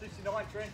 Sixty-nine, Trent.